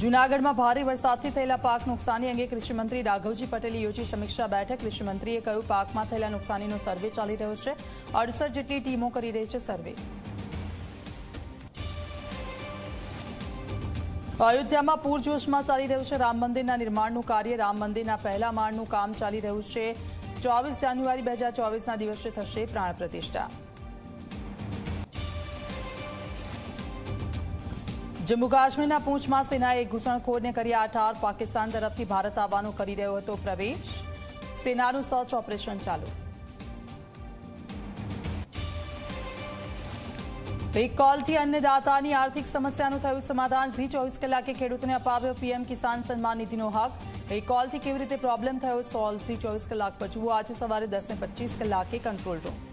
જૂનાગઢમાં ભારે વરસાદથી થયેલા પાક નુકસાની અંગે કૃષિમંત્રી રાઘવજી પટેલે યોજી સમીક્ષા બેઠક. કૃષિમંત્રીએ કહ્યું, પાકમાં થયેલા નુકસાનીનો સર્વે ચાલી રહ્યો છે. અડસઠ જેટલી ટીમો કરી રહી છે સર્વે. અયોધ્યામાં પૂરજોશમાં ચાલી રહ્યું છે રામ મંદિરના નિર્માણનું કાર્ય. રામ મંદિરના પહેલા માળનું કામ ચાલી રહ્યું છે. ચોવીસ જાન્યુઆરી બે હજાર ચોવીસના દિવસે થશે પ્રાણ પ્રતિષ્ઠા. જમ્મુ કાશ્મીરના પૂંછમાં સેનાએ ઘૂસણખોરને કર્યા ઠાર પાકિસ્તાન તરફથી ભારત આવવાનો કરી રહ્યો હતો પ્રવેશ. સેનાનું સર્ચ ઓપરેશન ચાલુ. એક કોલથી અન્નદાતાની આર્થિક સમસ્યાનું થયું સમાધાન. ઝી ચોવીસ કલાકે ખેડૂતોને અપાવ્યો પીએમ કિસાન સન્માન નિધિનો હક. એક કોલથી કેવી રીતે પ્રોબ્લેમ થયો? સોલ્વ ઝી ચોવીસ કલાક પર જુઓ આજે સવારે દસ ને પચીસ કલાકે કંટ્રોલ રૂમ